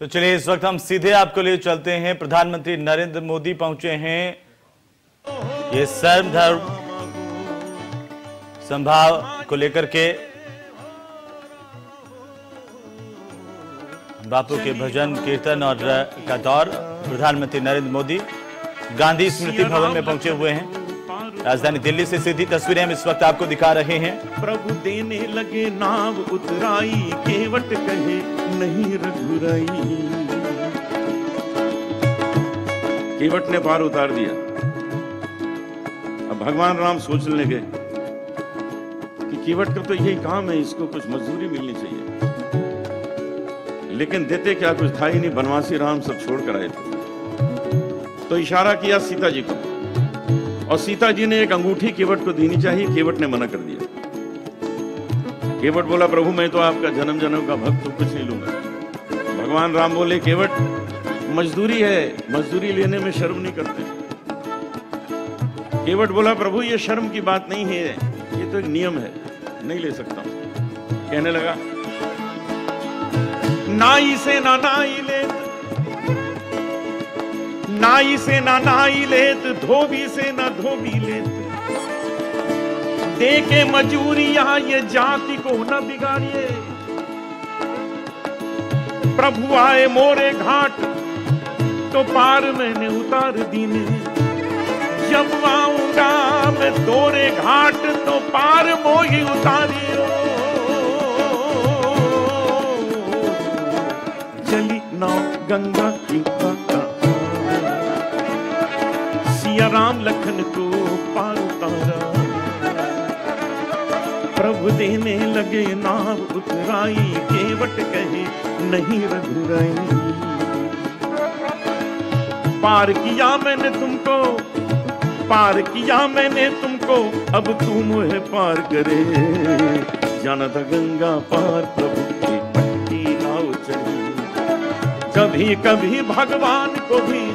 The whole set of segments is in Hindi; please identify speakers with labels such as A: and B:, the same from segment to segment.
A: तो चलिए, इस वक्त हम सीधे आपको लिए चलते हैं। प्रधानमंत्री नरेंद्र मोदी पहुँचे हैं। ये सर्वधर्म संभाव को लेकर के बापू के भजन, कीर्तन और का दौर प्रधानमंत्री नरेंद्र मोदी गांधी स्मृति भवन में पहुँचे हुए हैं। राजधानी दिल्ली से सीधी तस्वीरें हम इस वक्त आपको दिखा रहे हैं।
B: प्रभु देने लगे नाव उतराई केवट कहे नहीं रघुराई। केवट ने पार उतार दिया। अब भगवान राम सोचने लगे कि केवट का तो यही काम है इसको कुछ मजदूरी मिलनी चाहिए। लेकिन देते क्या कुछ था ही नहीं बनवासी राम सब छोड़ कर आए थे। तो इशारा किया सीता जी को। और सीता जी ने एक अंगूठी केवट को देनी चाहिए, केवट ने मना कर दिया। केवट बोला, प्रभु, मैं तो आपका जन्म जन्म का भक्त हूँ, कुछ नहीं लूँगा। भगवान राम बोले, केवट, मजदूरी है, मजदूरी लेने में शर्म नहीं करते। केवट बोला, प्रभु, ये शर्म की बात नहीं है, ये तो एक नियम है, नहीं ले सकता कहने लगा, नाई से ना नाई नाई से ना नाई लेत, धोबी से ना धोबी लेत। दे के मजूरी यहाँ ये जाति को न बिगाड़िए। प्रभु आए मोरे घाट तो पार मैंने उतार दीने। जब आऊँगा मैं तोरे घाट तो पार मोही उतारियो। चली नौ गंगा की राम लखन को पार उतारा प्रभु देने लगे नाव उतराई, केवट कहे, नहीं रघुराई। पार किया मैंने तुमको, पार किया मैंने तुमको, अब तू मुझे पार करे। जाना था गंगा पार प्रभु की पट्टी नाव चली। कभी कभी भगवान को भी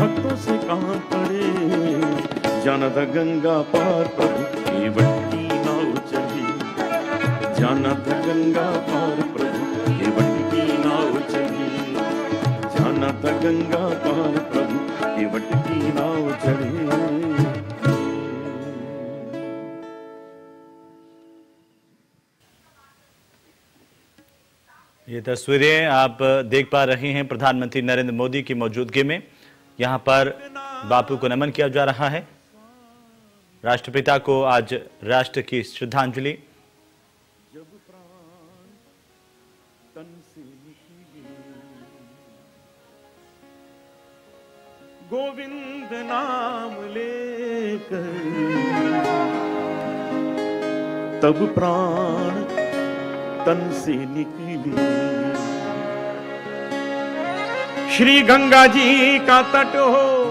B: भक्तों से कहा पड़े जाना गंगा पार प्रभु की बट्टी नाव चली जाना गंगा पार प्रभु की बट्टी नाव चली जाना गंगा पार प्रभु की बट्टी नाव चली
A: ये तस्वीरें आप देख पा रहे हैं प्रधानमंत्री नरेंद्र मोदी की मौजूदगी में। यहाँ पर बापू को नमन किया जा रहा है। राष्ट्रपिता को आज राष्ट्र की श्रद्धांजलि।
B: गोविंद नाम लेकर तब प्राण तन से निकले। श्री गंगा जी का तट हो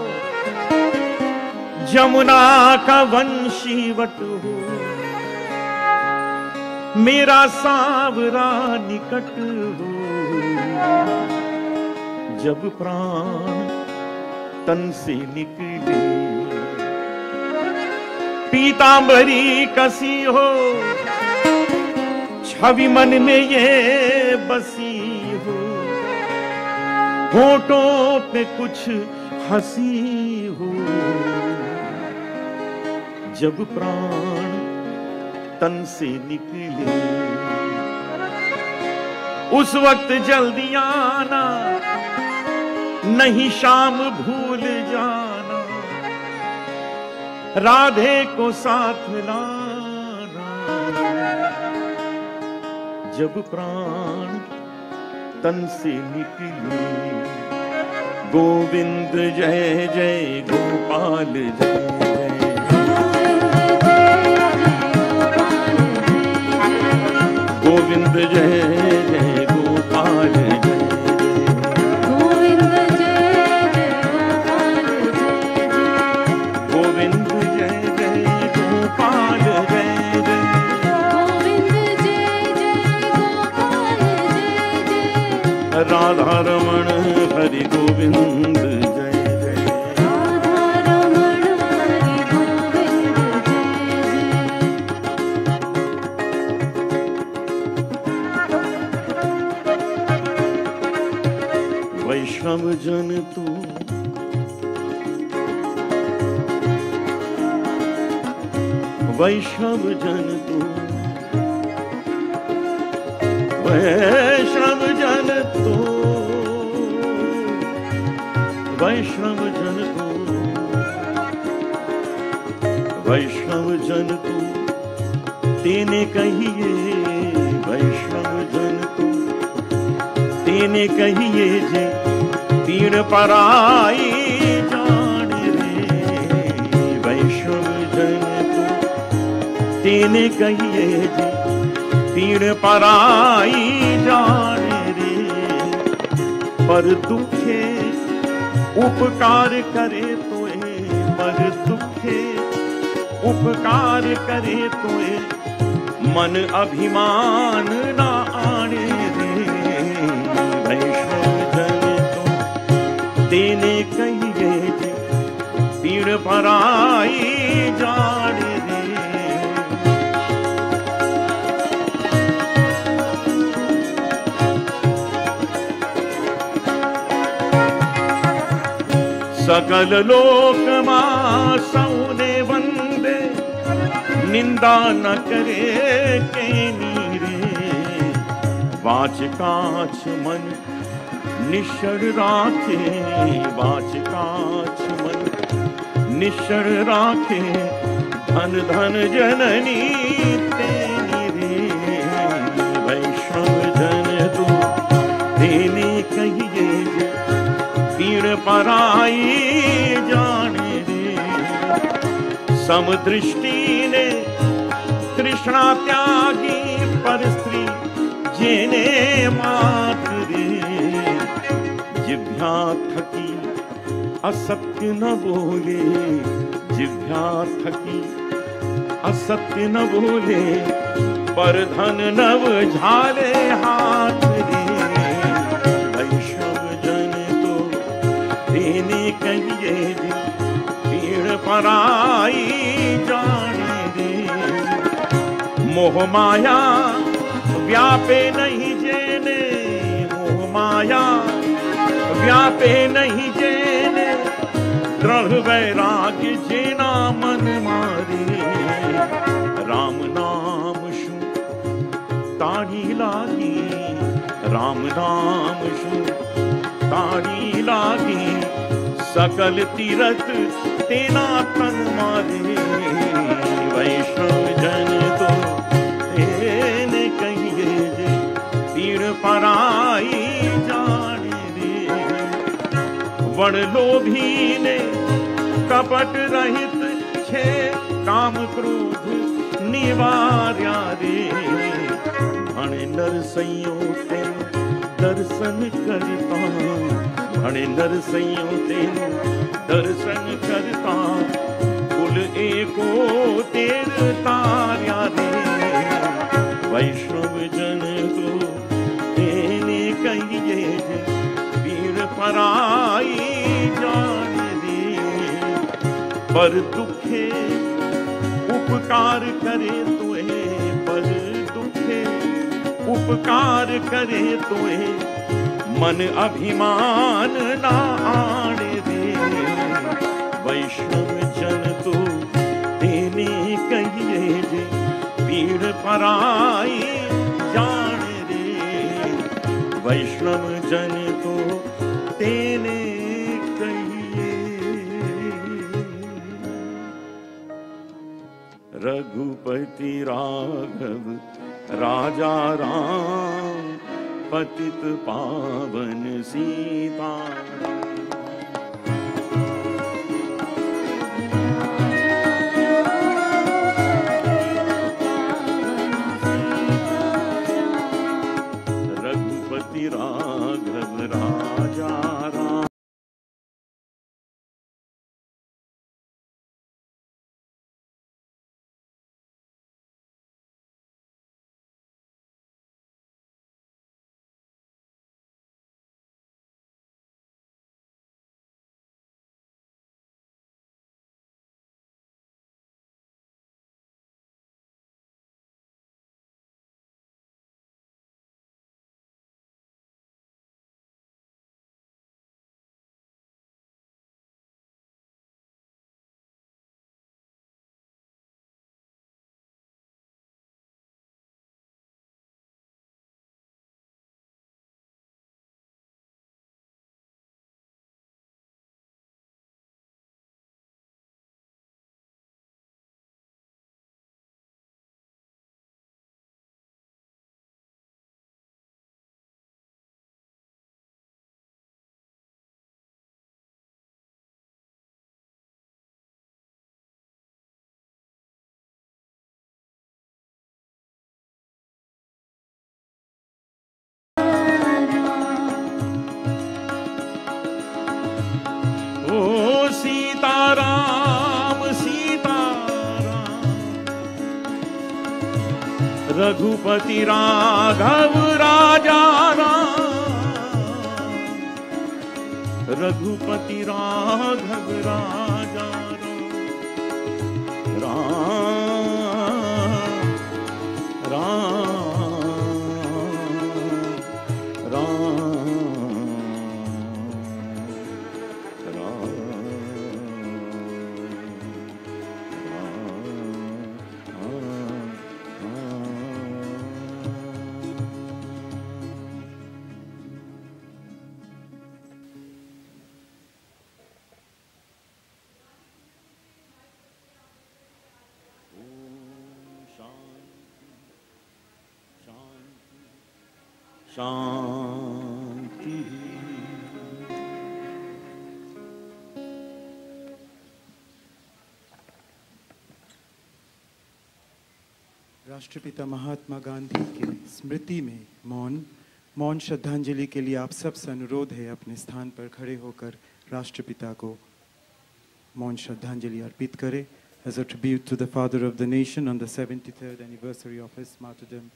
B: जमुना का वंशी वट हो। मेरा सावरा निकट हो। जब प्राण तन से निकले, पीतांबरी कसी हो। छवि मन में ये बसी हो। होठों पे कुछ हँसी हो। जब प्राण तन से निकले। उस वक्त जल्दी आना, नहीं शाम भूल जाना। राधे को साथ लाना। जब प्राण तन से निकले, गोविंद जय जय गोपाल जय। गोविंद जय जय गोपाल जय।
C: गोविंद जय जय गोपाल जय जय
B: गोविंद जय जय गोपाल जय जय।
C: गोविंद जय जय गोपाल जय जय।
B: राधा रमण हरि गोविंद। वैष्णव जन तू। वैष्णव जन तू। वैष्णव जन तू। वैष्णव जन तू। तेने कहिए वैष्णव जन तू। तेने कहिए जे पीड़ पराई तेने कहिए जे पीड़ पराई जान रे। पर दुखे उपकार करे तोए, पर दुखे उपकार करे तोए, मन अभिमान ना आने रे। वैष्णव जन तो तेने कहिए जे पीड़ पराई सकल लोक माँ सौने वंदे निंदा न करे के नीरे। वाच काछ मन, निश्चर राखे। वाच काछ मन, निश्चर राखे। धन धन जननी तेरी रे वैष्णव जन तू तेने कहिए पीड़ पराई समदृष्टि ने तृष्णा त्यागी पर स्त्री जेने मात रे। जिभ्या थकी असत्य न बोले जिभ्या थकी असत्य न बोले, पर धन नव झाले हाथ रे। पराई जाने रे मोह माया व्यापे नहीं जेने। मोह माया व्यापे नहीं जेने। दृढ़ वैराग्य जेना मन मारे। राम नाम शु ताड़ी लागी। राम नाम शु ताड़ी लागी। सकल तीरथ तेना तन मारे। वैष्णव जन तो तेने कहिए पीड़ पराई जाने रे। वण लोभी ने कपट रहित छे, काम क्रोध निवार्या रे। भणे नर संयोते दर्शन करता भणे नर संयोते दर्शन करता, कुल एको तेर तार्या रे वैष्णव जन तो तेने कहिए पीड़ पराई जान रे पर दुखे उपकार करे तोए पर दुखे उपकार करे तोए मन अभिमान ना आड़े रे वैष्णव जन तो देने कहिए जे पीड़ पराई जान रे वैष्णव, जन तो देने रघुपति राघव, राजा राम। पतित पावन सीता रघुपति राघव राजा राम। रघुपति राघव राजा राम। शांति
D: राष्ट्रपिता महात्मा गांधी की स्मृति में मौन मौन श्रद्धांजलि के लिए आप सबसे अनुरोध है अपने स्थान पर खड़े होकर राष्ट्रपिता को मौन श्रद्धांजलि अर्पित करें as a tribute to the father of the nation on the 73rd anniversary of his martyrdom.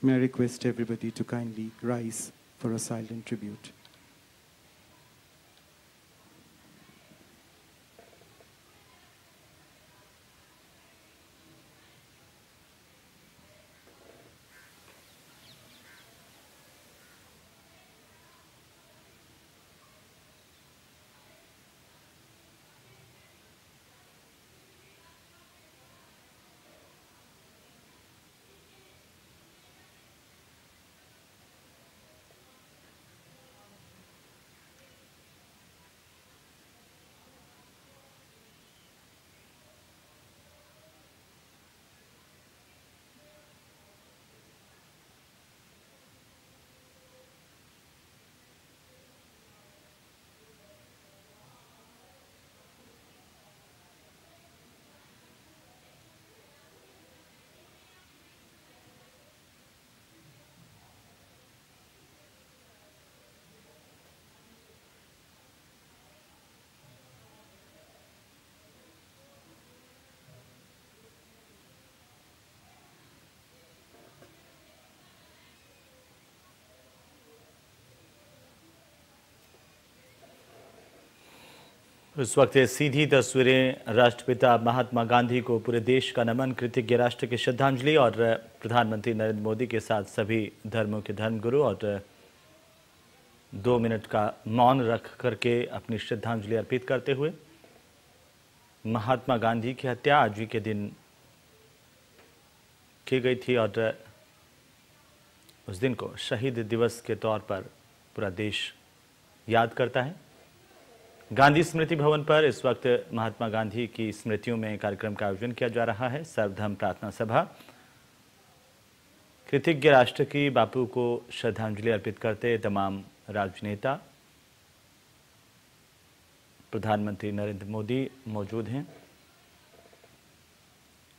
D: May I request everybody to kindly rise for a silent tribute.
A: इस वक्त ये सीधी तस्वीरें राष्ट्रपिता महात्मा गांधी को पूरे देश का नमन, कृतज्ञ राष्ट्र की श्रद्धांजलि और प्रधानमंत्री नरेंद्र मोदी के साथ सभी धर्मों के धर्मगुरु और दो मिनट का मौन रख करके अपनी श्रद्धांजलि अर्पित करते हुए महात्मा गांधी की हत्या आज ही के दिन की गई थी और उस दिन को शहीद दिवस के तौर पर पूरा देश याद करता है। गांधी स्मृति भवन पर इस वक्त महात्मा गांधी की स्मृतियों में कार्यक्रम का आयोजन किया जा रहा है। सर्वधर्म प्रार्थना सभा। कृतज्ञ राष्ट्र की बापू को श्रद्धांजलि अर्पित करते तमाम राजनेता, प्रधानमंत्री नरेंद्र मोदी मौजूद हैं।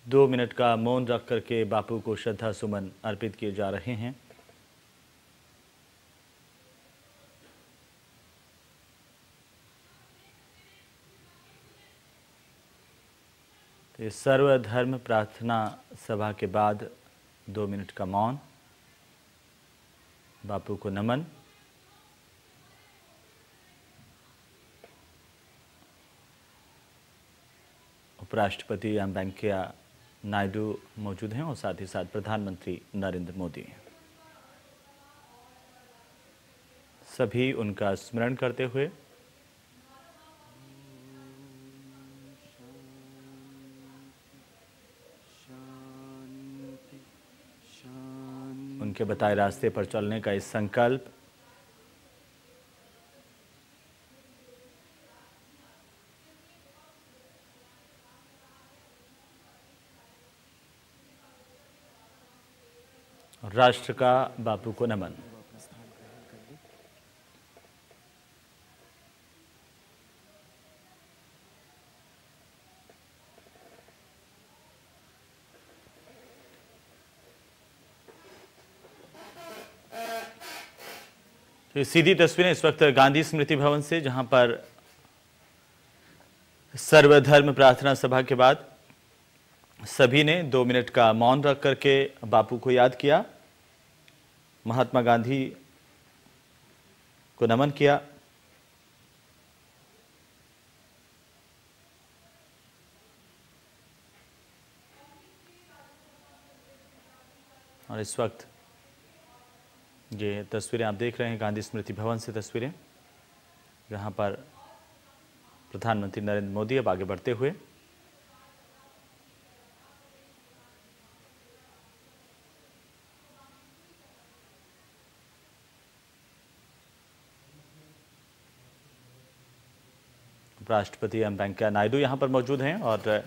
A: दो मिनट का मौन रख करके बापू को श्रद्धा सुमन अर्पित किए जा रहे हैं। तो इस सर्वधर्म प्रार्थना सभा के बाद दो मिनट का मौन। बापू को नमन। उपराष्ट्रपति एम वेंकैया नायडू मौजूद हैं और साथ ही साथ प्रधानमंत्री नरेंद्र मोदी सभी उनका स्मरण करते हुए उनके बताए रास्ते पर चलने का इस संकल्प। राष्ट्र का बापू को नमन तो ये सीधी तस्वीरें इस वक्त गांधी स्मृति भवन से, जहाँ पर सर्वधर्म प्रार्थना सभा के बाद सभी ने दो मिनट का मौन रख करके बापू को याद किया। महात्मा गांधी को नमन किया। और इस वक्त ये तस्वीरें आप देख रहे हैं, गांधी स्मृति भवन से तस्वीरें। जहाँ पर प्रधानमंत्री नरेंद्र मोदी अब आगे बढ़ते हुए। उपराष्ट्रपति एम वेंकैया नायडू यहाँ पर मौजूद हैं और